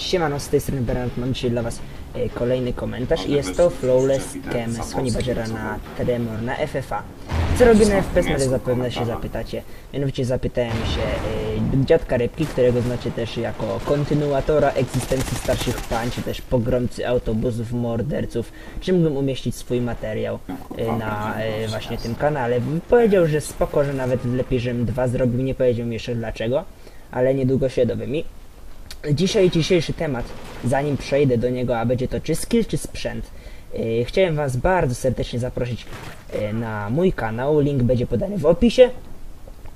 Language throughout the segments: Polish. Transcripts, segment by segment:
Siemano, z tej strony Bernard, mam dzisiaj dla Was e, kolejny komentarz i jest to Flawless Game z Honey Badgera na Tremor, na FFA. Co robię na FPS, to zapewne się zapytacie. Mianowicie zapytałem się e, dziadka Rybki, którego znacie też jako kontynuatora egzystencji starszych pań, czy też pogromcy autobusów, morderców, czy mógłbym umieścić swój materiał e, na właśnie tym kanale. Powiedział, że spoko, że nawet lepiej, żebym dwa zrobił, nie powiedział mi jeszcze dlaczego, ale niedługo się dowiem. Dzisiaj dzisiejszy temat, zanim przejdę do niego, a będzie to czy skill, czy sprzęt. Yy, chciałem Was bardzo serdecznie zaprosić yy, na mój kanał. Link będzie podany w opisie,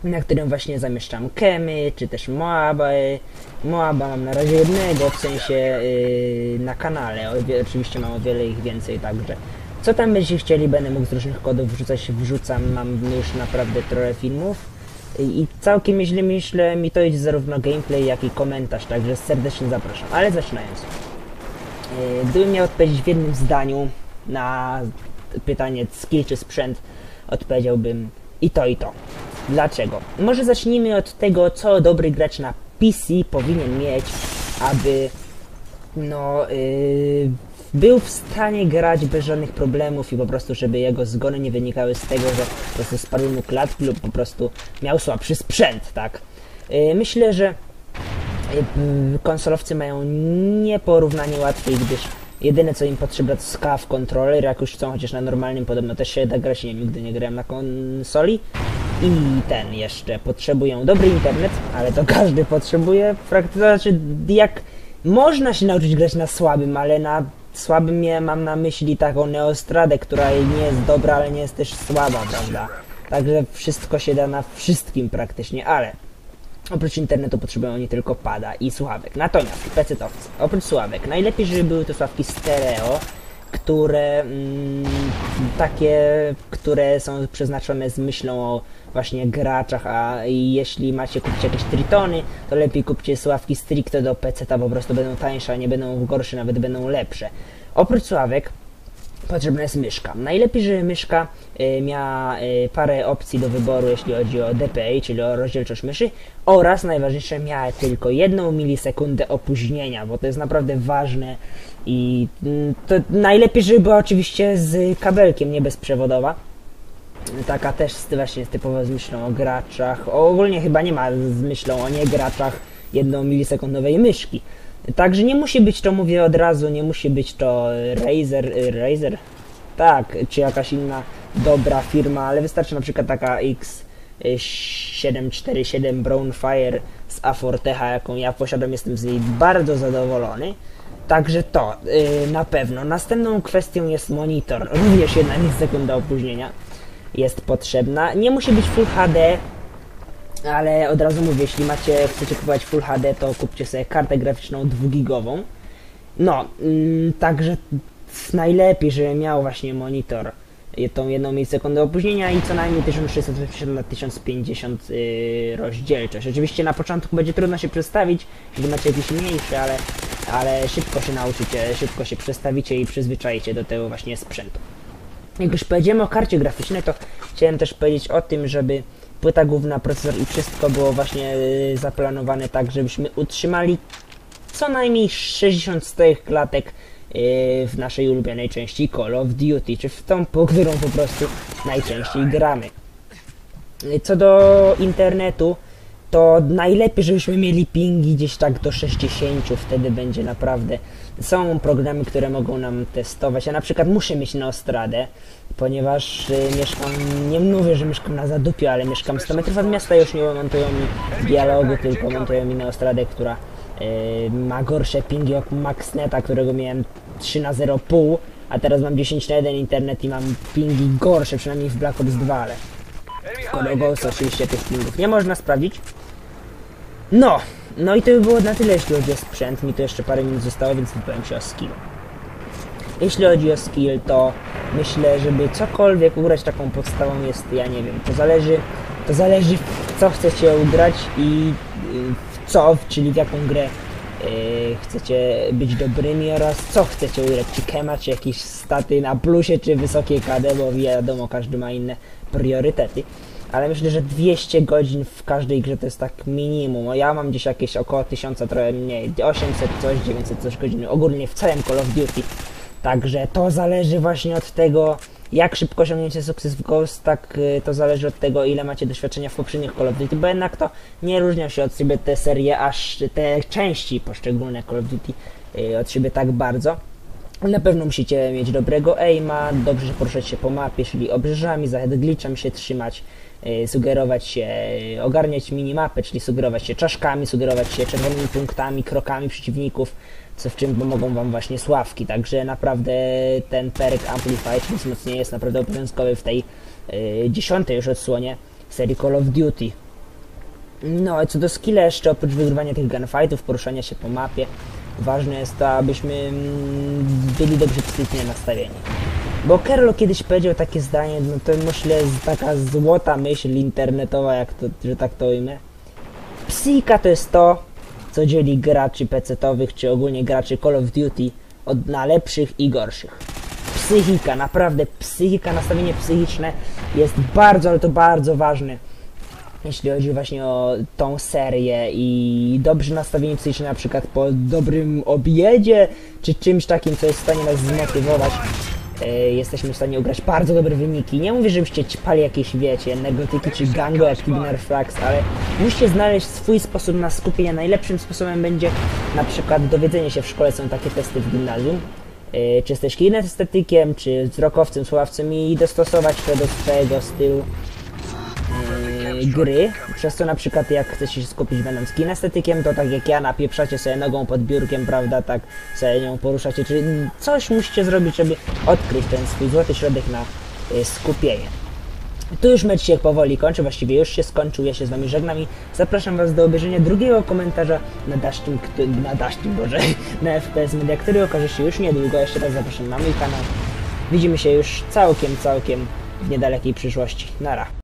na którym właśnie zamieszczam kemy, czy też Moaba. Yy, Moaba mam na razie jednego, w sensie yy, na kanale. Oczywiście mam o wiele ich więcej, także co tam będziecie chcieli, będę mógł z różnych kodów wrzucać, wrzucam. Mam już naprawdę trochę filmów. I całkiem nieźle myślę, mi to idzie zarówno gameplay, jak i komentarz, także serdecznie zapraszam. Ale zaczynając. Yy, Gdybym miał odpowiedzieć w jednym zdaniu na pytanie skill czy sprzęt, odpowiedziałbym i to i to. Dlaczego? Może zacznijmy od tego, co dobry gracz na PC powinien mieć, aby no, yy, był w stanie grać bez żadnych problemów i po prostu, żeby jego zgony nie wynikały z tego, że po prostu spadły mu klatki lub po prostu miał słabszy sprzęt, tak. Yy, myślę, że yy, konsolowcy mają nieporównanie łatwiej, gdyż jedyne co im potrzeba to skaw kontroler, jak już chcą, chociaż na normalnym podobno też się da grać, nie nigdy nie grałem na konsoli. I ten jeszcze, potrzebują dobry internet, ale to każdy potrzebuje, to znaczy jak można się nauczyć grać na słabym, ale na słabym mam na myśli taką neostradę, która nie jest dobra, ale nie jest też słaba, prawda? Także wszystko się da na wszystkim praktycznie, ale oprócz internetu potrzebują oni tylko pada i słuchawek. Natomiast PC-towcy, oprócz słuchawek, najlepiej, żeby były to słuchawki stereo, które mm, takie, które są przeznaczone z myślą o właśnie graczach, a jeśli macie kupić jakieś tritony, to lepiej kupcie słuchawki stricte do PC-ta, po prostu będą tańsze, a nie będą gorsze, nawet będą lepsze. Oprócz słuchawek potrzebna jest myszka. Najlepiej, żeby myszka y, miała y, parę opcji do wyboru, jeśli chodzi o DPI, czyli o rozdzielczość myszy, oraz najważniejsze, miała tylko jedną milisekundę opóźnienia, bo to jest naprawdę ważne i mm, to najlepiej, żeby była oczywiście z kabelkiem, nie bezprzewodowa. Taka też właśnie z typowo z myślą o graczach. Ogólnie chyba nie ma z myślą o niegraczach jedną milisekundowej myszki. Także nie musi być to, mówię od razu, nie musi być to Razer, y, Razer? Tak, czy jakaś inna dobra firma, ale wystarczy na przykład taka X747 Brownfire z Afortecha, jaką ja posiadam, jestem z niej bardzo zadowolony. Także to, y, na pewno. Następną kwestią jest monitor, również jedna sekunda opóźnienia jest potrzebna. Nie musi być Full HD, ale od razu mówię, jeśli macie, chcecie kupować Full HD, to kupcie sobie kartę graficzną 2-gigową. No, mm, także najlepiej, żeby miał właśnie monitor tą jedną milisekundę opóźnienia i co najmniej 1680 na 1050 yy, rozdzielczość. Oczywiście na początku będzie trudno się przestawić, jeśli macie jakieś mniejsze, ale, ale szybko się nauczycie, szybko się przestawicie i przyzwyczajicie do tego właśnie sprzętu. Jak już powiedziemy o karcie graficznej, to chciałem też powiedzieć o tym, żeby płyta główna, procesor i wszystko było właśnie yy, zaplanowane tak, żebyśmy utrzymali co najmniej 60 stałych klatek yy, w naszej ulubionej części Call of Duty, czy w tą, po którą po prostu najczęściej gramy. Yy, Co do internetu, to najlepiej, żebyśmy mieli pingi gdzieś tak do 60, wtedy będzie naprawdę. Są programy, które mogą nam testować. Ja na przykład muszę mieć Neostradę, ponieważ y, mieszkam, nie mówię, że mieszkam na zadupiu, ale mieszkam 100 metrów od miasta, już nie montują mi dialogu, tylko montują mi Neostradę, która y, ma gorsze pingi od MaxNeta, którego miałem 3 na 0,5, a teraz mam 10 na 1 internet i mam pingi gorsze, przynajmniej w Black Ops 2, ale Ghost oczywiście tych pingów nie można sprawdzić. No, no i to by było na tyle, jeśli chodzi o sprzęt. Mi to jeszcze parę minut zostało, więc wypowiem się o skill. Jeśli chodzi o skill, to myślę, żeby cokolwiek ugrać taką podstawą jest, ja nie wiem, to zależy, to zależy w co chcecie ugrać i y, w co, czyli w jaką grę y, chcecie być dobrymi oraz co chcecie ugrać, czy kema, czy jakieś staty na plusie, czy wysokie KD, bo wiadomo, każdy ma inne priorytety. Ale myślę, że 200 godzin w każdej grze to jest tak minimum. Ja mam gdzieś jakieś około 1000, trochę mniej, 800 coś, 900 coś godzin, ogólnie w całym Call of Duty. Także to zależy właśnie od tego, jak szybko osiągniecie sukces w Ghost, tak y, to zależy od tego, ile macie doświadczenia w poprzednich Call of Duty, bo jednak to nie różnią się od siebie te serie, aż te części poszczególne Call of Duty y, od siebie tak bardzo. Na pewno musicie mieć dobrego aima, dobrze poruszać się po mapie, czyli obrzeżami, za glitchem się trzymać, y, sugerować się, y, ogarniać minimapę, czyli sugerować się czaszkami, sugerować się czerwonymi punktami, krokami przeciwników, co w czym pomogą wam właśnie sławki. Także naprawdę ten perk Amplify, czyli wzmocnienie jest naprawdę obowiązkowy w tej y, dziesiątej już odsłonie serii Call of Duty. No, a co do skilla jeszcze, oprócz wygrywania tych gunfightów, poruszania się po mapie, ważne jest to, abyśmy mm, byli dobrze psychicznie nastawieni. Bo Kerlo kiedyś powiedział takie zdanie, no to myślę taka złota myśl internetowa, jak to, że tak to ujmę. Psychika to jest to, co dzieli graczy PC-towych, czy ogólnie graczy Call of Duty od najlepszych i gorszych. Psychika, naprawdę psychika, nastawienie psychiczne jest bardzo, ale to bardzo ważne jeśli chodzi właśnie o tą serię i dobrze nastawienie psychiczne na przykład po dobrym obiedzie, czy czymś takim, co jest w stanie nas zmotywować, e, jesteśmy w stanie ugrać bardzo dobre wyniki. Nie mówię, żebyście ćpali jakieś, wiecie, negotyki czy gango jak Tibner Flags, ale musicie znaleźć swój sposób na skupienie. Najlepszym sposobem będzie na przykład dowiedzenie się w szkole, są takie testy w gimnazjum, e, czy jesteś kinestetykiem, czy wzrokowcem, słowcem i dostosować to do swojego stylu gry, przez co na przykład jak chcecie się skupić będąc kinestetykiem, to tak jak ja napieprzacie sobie nogą pod biurkiem, prawda, tak sobie nią poruszacie, czyli coś musicie zrobić, żeby odkryć ten swój złoty środek na y, skupienie. Tu już mecz się powoli kończy, właściwie już się skończył, ja się z wami żegnam i zapraszam was do obejrzenia drugiego komentarza na któ- na Dasztim, Boże, na FPS Media, który okaże się już niedługo, jeszcze raz zapraszam na mój kanał. Widzimy się już całkiem, całkiem w niedalekiej przyszłości. Nara.